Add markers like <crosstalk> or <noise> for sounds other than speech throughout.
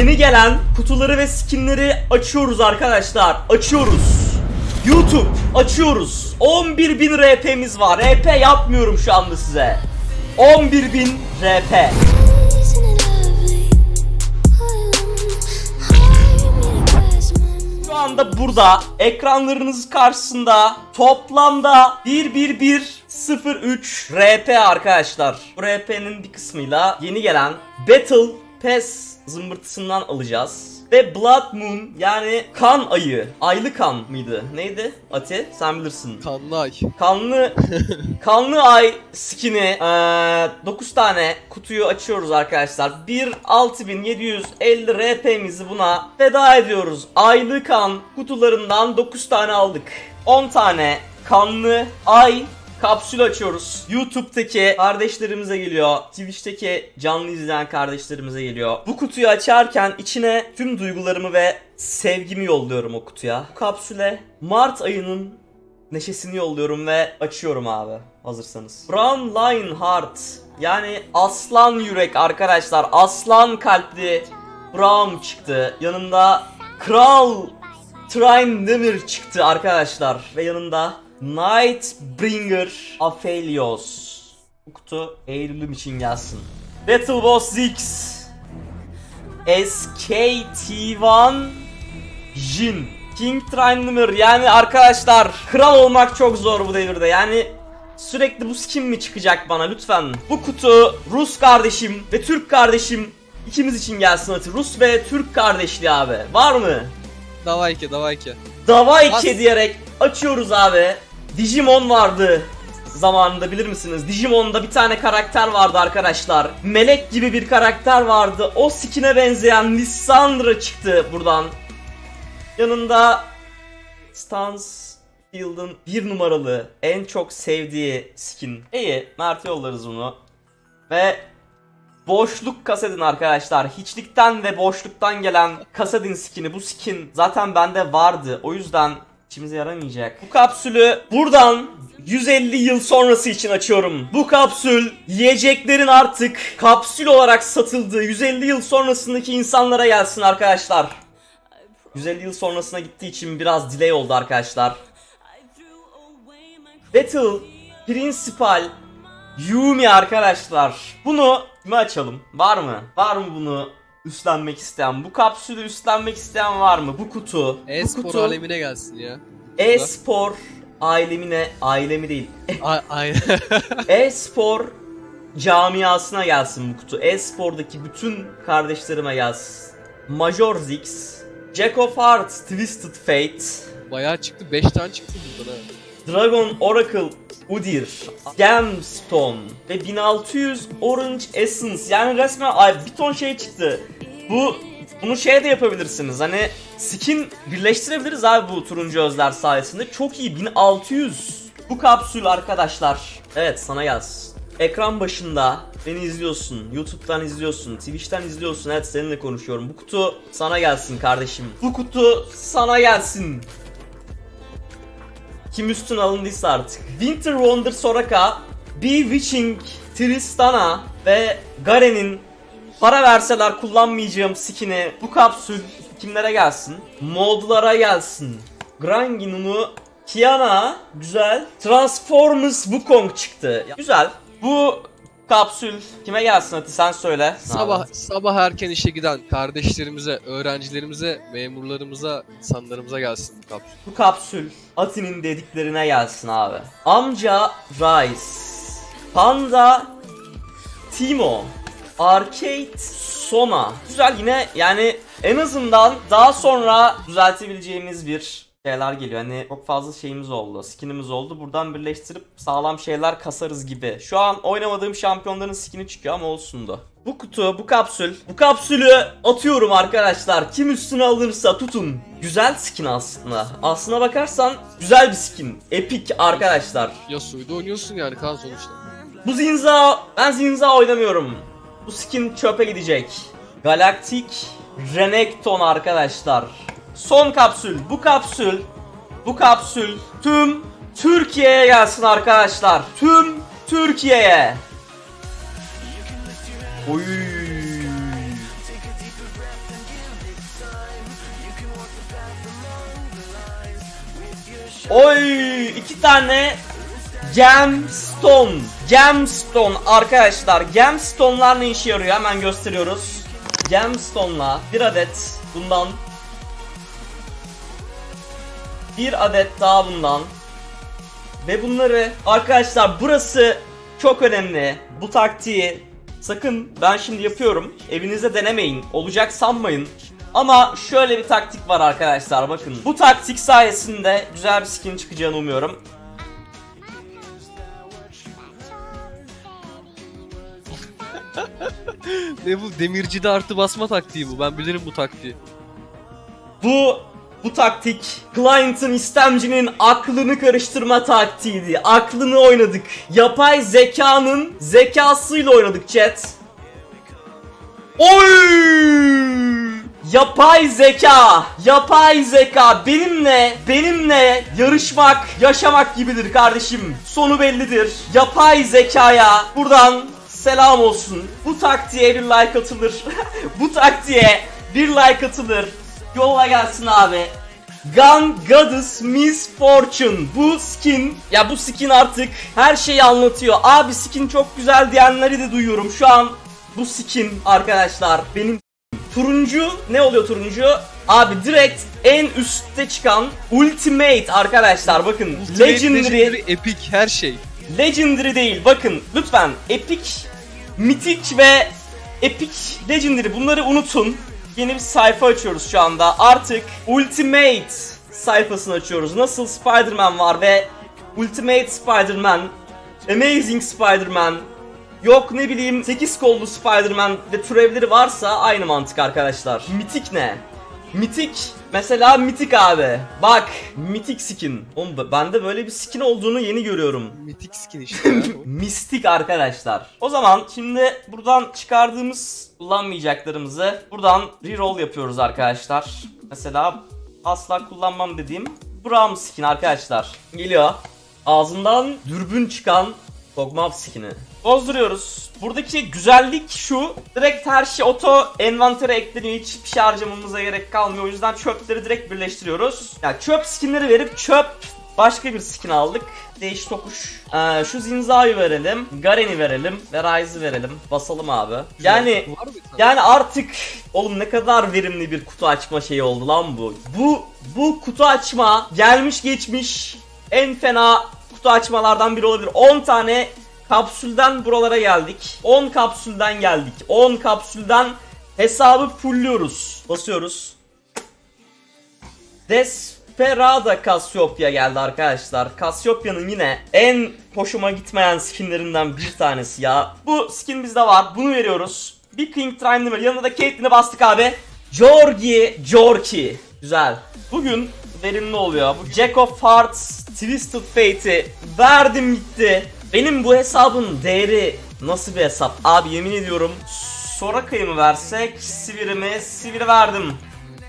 Yeni gelen kutuları ve skinleri açıyoruz arkadaşlar. Açıyoruz. YouTube açıyoruz. 11.000 RP'miz var. RP yapmıyorum şu anda size. 11.000 RP. Şu anda burada ekranlarınız karşısında toplamda 11103 RP arkadaşlar. Bu RP'nin bir kısmıyla yeni gelen Battle Pass zımbırtısından alacağız. Ve Blood Moon yani kan ayı. Aylı kan mıydı? Neydi? Ati sen bilirsin. Kanlı ay. Kanlı <laughs> Kanlı Ay skin'i 9 tane kutuyu açıyoruz arkadaşlar. 16750 RP'mizi buna feda ediyoruz. Aylı kan kutularından 9 tane aldık. 10 tane Kanlı Ay kapsül açıyoruz. YouTube'daki kardeşlerimize geliyor. Twitch'teki canlı izleyen kardeşlerimize geliyor. Bu kutuyu açarken içine tüm duygularımı ve sevgimi yolluyorum o kutuya. Bu kapsüle Mart ayının neşesini yolluyorum ve açıyorum abi hazırsanız. Brown Lion Heart yani aslan yürek arkadaşlar aslan kalpli Brown çıktı. Yanında Kral Trine Demir çıktı arkadaşlar ve yanında Nightbringer Aphelios. Bu kutu Eylül'üm için gelsin. Battle Boss X. SKT1 Jin. King Trindamir yani arkadaşlar kral olmak çok zor bu devirde. Yani sürekli bu skin mi çıkacak bana? Lütfen. Bu kutu Rus kardeşim ve Türk kardeşim ikimiz için gelsin Ati Rus ve Türk kardeşliği abi. Var mı? Davayke davayke. Davayke diyerek açıyoruz abi Digimon vardı zamanında bilir misiniz? Digimon'da bir tane karakter vardı arkadaşlar. Melek gibi bir karakter vardı. O skin'e benzeyen Lissandra çıktı buradan. Yanında Stansfield'ın bir numaralı en çok sevdiği skin. İyi, Mert yollarız onu. Ve boşluk kasedin arkadaşlar. Hiçlikten ve boşluktan gelen kasedin skini. Bu skin zaten bende vardı. O yüzden içimize yaramayacak. Bu kapsülü buradan 150 yıl sonrası için açıyorum. Bu kapsül yiyeceklerin artık kapsül olarak satıldığı 150 yıl sonrasındaki insanlara gelsin arkadaşlar. 150 yıl sonrasına gittiği için biraz delay oldu arkadaşlar. Battle Principal Yumi arkadaşlar. Bunu kime açalım? Var mı? Var mı bunu üstlenmek isteyen? Bu kapsülü üstlenmek isteyen var mı? Bu kutu. bu E-spor kutu alemine gelsin ya. e-spor ailemine, ailemi değil. <laughs> <laughs> E-spor camiasına gelsin bu kutu. E-spordaki bütün kardeşlerime gelsin. Major Zix, Jack of Hearts, Twisted Fate, Bayağı çıktı. 5 tane çıktı buradan ha. Dragon Oracle Udyr, Gemstone ve 1600 Orange Essence yani resmen ay bir ton şey çıktı. Bu bunu şey de yapabilirsiniz hani skin birleştirebiliriz abi bu turuncu özler sayesinde. Çok iyi 1600 bu kapsül arkadaşlar. Evet sana gelsin. Ekran başında beni izliyorsun, YouTube'dan izliyorsun, Twitch'ten izliyorsun. Evet seninle konuşuyorum. Bu kutu sana gelsin kardeşim. Bu kutu sana gelsin. Kim üstün alındıysa artık. Winter Wonder Soraka, Bewitching Tristana ve Garen'in para verseler kullanmayacağım skin'i bu kapsül kimlere gelsin? Modlara gelsin. Grangin'unu Kiana güzel. Transformers Wukong çıktı. Güzel. Bu kapsül kime gelsin Ati sen söyle. Sabah sabah erken işe giden kardeşlerimize, öğrencilerimize, memurlarımıza, insanlarımıza gelsin bu kapsül. Bu kapsül Ati'nin dediklerine gelsin abi. Amca Rice. Panda Timo. Arcade Sona. Güzel yine yani en azından daha sonra düzeltebileceğimiz bir şeyler geliyor. Hani çok fazla şeyimiz oldu. Skinimiz oldu. Buradan birleştirip sağlam şeyler kasarız gibi. Şu an oynamadığım şampiyonların skini çıkıyor ama olsun da. Bu kutu, bu kapsül. Bu kapsülü atıyorum arkadaşlar. Kim üstüne alırsa tutun. Güzel skin aslında. Aslına bakarsan güzel bir skin. Epic arkadaşlar. Yasuo'yu oynuyorsun yani kan sonuçta. Bu Zinza, ben Zinza oynamıyorum. Bu skin çöpe gidecek. Galaktik Renekton arkadaşlar. Son kapsül. Bu kapsül. Bu kapsül tüm Türkiye'ye gelsin arkadaşlar. Tüm Türkiye'ye. Oy. Oy iki tane gemstone. Gemstone arkadaşlar. Gemstone'lar ne işe yarıyor? Hemen gösteriyoruz. Gemstone'la bir adet bundan bir adet daha bundan ve bunları arkadaşlar burası çok önemli. Bu taktiği sakın ben şimdi yapıyorum. Evinizde denemeyin. Olacak sanmayın. Ama şöyle bir taktik var arkadaşlar bakın. Bu taktik sayesinde güzel bir skin çıkacağını umuyorum. <laughs> Ne bu demircide artı basma taktiği bu. Ben bilirim bu taktiği. Bu bu taktik client'ın istemcinin aklını karıştırma taktiğiydi. Aklını oynadık. Yapay zekanın zekasıyla oynadık chat. Oy! Yapay zeka, yapay zeka benimle, benimle yarışmak, yaşamak gibidir kardeşim. Sonu bellidir. Yapay zekaya buradan selam olsun. Bu taktiğe bir like atılır. <laughs> Bu taktiğe bir like atılır. Yolla gelsin abi. Gun Goddess Misfortune. Bu skin, ya bu skin artık her şeyi anlatıyor. Abi skin çok güzel diyenleri de duyuyorum. Şu an bu skin arkadaşlar benim Turuncu ne oluyor turuncu? Abi direkt en üstte çıkan Ultimate arkadaşlar bakın Ultimate, Legendary Epic her şey. Legendary değil bakın lütfen Epic, Mythic ve Epic Legendary bunları unutun. Yeni bir sayfa açıyoruz şu anda. Artık Ultimate sayfasını açıyoruz. Nasıl Spider-Man var ve Ultimate Spider-Man, Amazing Spider-Man, yok ne bileyim 8 kollu Spider-Man ve türevleri varsa aynı mantık arkadaşlar. Mythic ne? Mitik mesela mitik abi. Bak mitik skin. Oğlum bende böyle bir skin olduğunu yeni görüyorum. Mitik skin işte. <laughs> Mistik arkadaşlar. O zaman şimdi buradan çıkardığımız kullanmayacaklarımızı buradan reroll yapıyoruz arkadaşlar. Mesela asla kullanmam dediğim Braum skin arkadaşlar. Geliyor. Ağzından dürbün çıkan Dogmap skin'i. Bozduruyoruz. Buradaki güzellik şu. Direkt her şey oto envantere ekleniyor. Hiçbir şey harcamamıza gerek kalmıyor. O yüzden çöpleri direkt birleştiriyoruz. Yani çöp skinleri verip çöp başka bir skin aldık. Değiş tokuş. Ee, şu Zinza'yı verelim. Garen'i verelim. Ve Ryze'ı verelim. Basalım abi. Yani yani artık oğlum ne kadar verimli bir kutu açma şeyi oldu lan bu. Bu bu kutu açma gelmiş geçmiş en fena kutu açmalardan biri olabilir. 10 tane kapsülden buralara geldik. 10 kapsülden geldik. 10 kapsülden hesabı fullüyoruz. Basıyoruz. Desperada Cassiopeia geldi arkadaşlar. Cassiopeia'nın yine en hoşuma gitmeyen skinlerinden bir tanesi ya. Bu skin bizde var. Bunu veriyoruz. Bir King ver. Yanında da Caitlyn'i bastık abi. Jorgi Jorki. Güzel. Bugün verimli oluyor. Bu Jack of Hearts Twisted Fate'i verdim gitti. Benim bu hesabın değeri nasıl bir hesap? Abi yemin ediyorum Soraka'yı mı versek, Sivir'i mi? Verdim.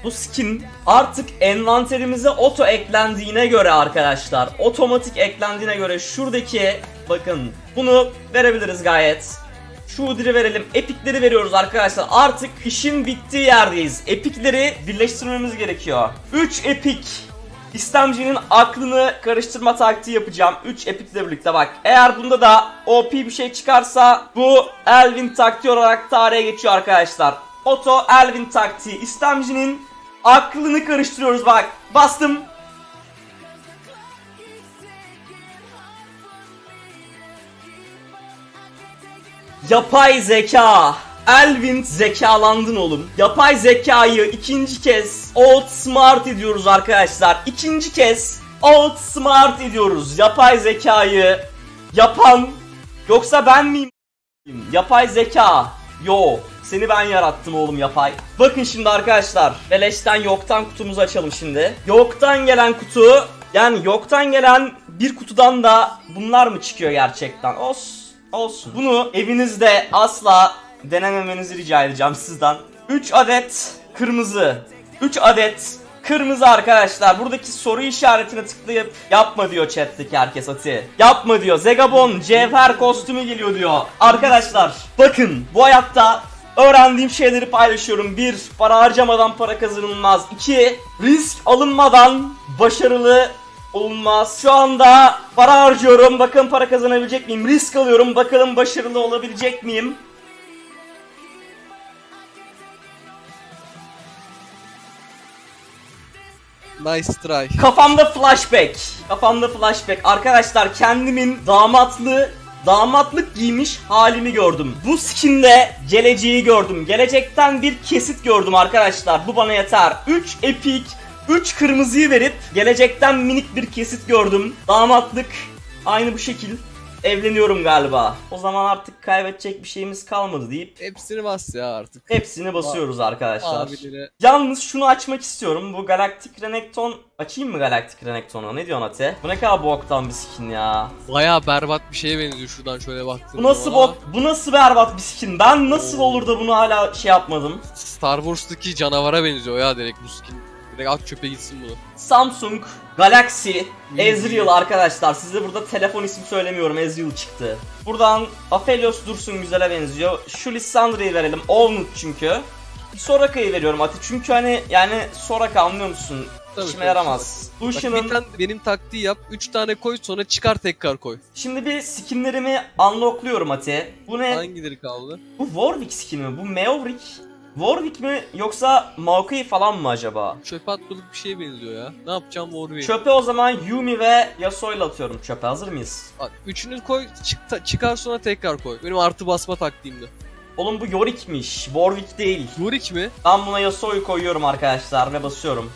Bu skin artık envanterimize oto eklendiğine göre arkadaşlar otomatik eklendiğine göre şuradaki bakın bunu verebiliriz gayet. Şu Udir'i verelim. Epikleri veriyoruz arkadaşlar. Artık işin bittiği yerdeyiz. Epikleri birleştirmemiz gerekiyor. 3 epik. İstemcinin aklını karıştırma taktiği yapacağım. 3 epikle birlikte bak. Eğer bunda da OP bir şey çıkarsa bu Elvin taktiği olarak tarihe geçiyor arkadaşlar. Oto Elvin taktiği. İstemcinin aklını karıştırıyoruz bak. Bastım. Yapay zeka. Elvin zekalandın oğlum. Yapay zekayı ikinci kez outsmart ediyoruz arkadaşlar. İkinci kez outsmart ediyoruz. Yapay zekayı yapan yoksa ben miyim? Yapay zeka. Yo. Seni ben yarattım oğlum yapay. Bakın şimdi arkadaşlar. Beleşten yoktan kutumuzu açalım şimdi. Yoktan gelen kutu. Yani yoktan gelen bir kutudan da bunlar mı çıkıyor gerçekten? Olsun. Olsun. Bunu evinizde asla denememenizi rica edeceğim sizden. 3 adet kırmızı. 3 adet kırmızı arkadaşlar. Buradaki soru işaretine tıklayıp yapma diyor chat'teki herkes Ati. Yapma diyor. Zegabon cevher kostümü geliyor diyor. Arkadaşlar bakın bu hayatta öğrendiğim şeyleri paylaşıyorum. 1. Para harcamadan para kazanılmaz. 2. Risk alınmadan başarılı olmaz. Şu anda para harcıyorum. Bakın para kazanabilecek miyim? Risk alıyorum. Bakalım başarılı olabilecek miyim? Nice try. Kafamda flashback. Kafamda flashback. Arkadaşlar kendimin damatlı damatlık giymiş halimi gördüm. Bu skinde geleceği gördüm. Gelecekten bir kesit gördüm arkadaşlar. Bu bana yeter. 3 epik 3 kırmızıyı verip gelecekten minik bir kesit gördüm. Damatlık aynı bu şekil. Evleniyorum galiba. O zaman artık kaybedecek bir şeyimiz kalmadı deyip Hepsini bas ya artık. hepsini basıyoruz arkadaşlar. Abilere. Yalnız şunu açmak istiyorum. Bu Galactic Renekton açayım mı Galactic Renekton'a? Ne diyorsun Ate? Bu ne kadar boktan bir skin ya. Baya berbat bir şeye benziyor şuradan şöyle baktığımda. Bu nasıl bok? Bu nasıl berbat bir skin? Ben nasıl olur da bunu hala şey yapmadım? Star Wars'taki canavara benziyor ya direkt bu skin. Direkt at çöpe gitsin bunu. Samsung Galaxy Ezreal arkadaşlar. Size burada telefon ismi söylemiyorum. Ezreal çıktı. Buradan Aphelios Dursun güzele benziyor. Şu Lissandra'yı verelim. Olmut çünkü. Soraka'yı veriyorum Ati. Çünkü hani yani Soraka anlıyor musun? Tabii, İşime tabii. yaramaz. Lucian'ın benim taktiği yap. 3 tane koy sonra çıkar tekrar koy. Şimdi bir skinlerimi unlockluyorum Ati. Bu ne? Hangileri kaldı? Bu Warwick skin mi? Bu Maverick. Warwick mi yoksa Maokai falan mı acaba? Çöpe atmalık bir şeye benziyor ya. Ne yapacağım Warwick? Çöpe o zaman Yumi ve Yasuo'yla atıyorum çöpe. Hazır mıyız? Üçünü koy çık- çıkar sonra tekrar koy. Benim artı basma taktiğimdi. Oğlum bu Yorick'miş. Warwick değil. Warwick mi? Ben buna Yasuo'yu koyuyorum arkadaşlar ve basıyorum.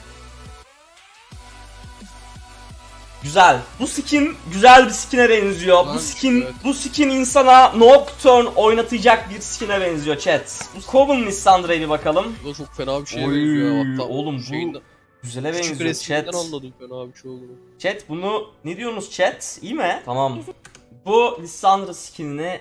Güzel. Bu skin güzel bir skin'e benziyor. Bu Lan, skin evet. bu skin insana Nocturne oynatacak bir skin'e benziyor chat. Bu Coven Lissandra'ya bir bakalım. Bu çok fena bir şeye Oy, benziyor. Hatta oğlum bu şeyinden, Güzele benziyor chat. anladım fena bir şey olduğunu. Chat bunu ne diyorsunuz chat? İyi mi? Tamam. Bu Lissandra skinini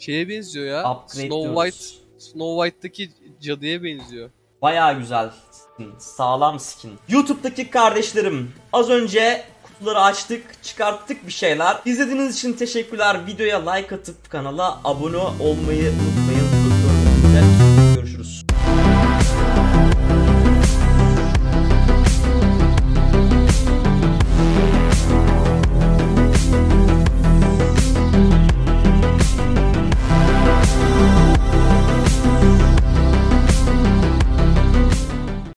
Şeye benziyor ya. upgrade Snow diyoruz. White Snow White'daki cadıya benziyor. Bayağı güzel skin. Sağlam skin. YouTube'daki kardeşlerim az önce kutuları açtık, çıkarttık bir şeyler. İzlediğiniz için teşekkürler. Videoya like atıp kanala abone olmayı unutmayın. Sizi.